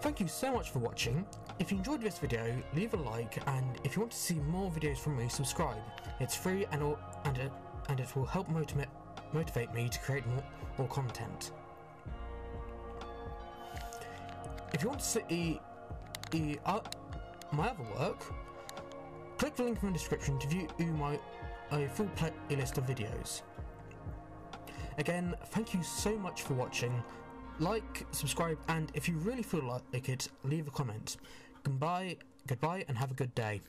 Thank you so much for watching. If you enjoyed this video, leave a like and if you want to see more videos from me, subscribe. It's free and all, and it, and it will help motivate motivate me to create more, more content. If you want to see uh, my other work, click the link in the description to view my a full playlist of videos. Again, thank you so much for watching. Like, subscribe, and if you really feel like it, leave a comment. Goodbye, goodbye, and have a good day.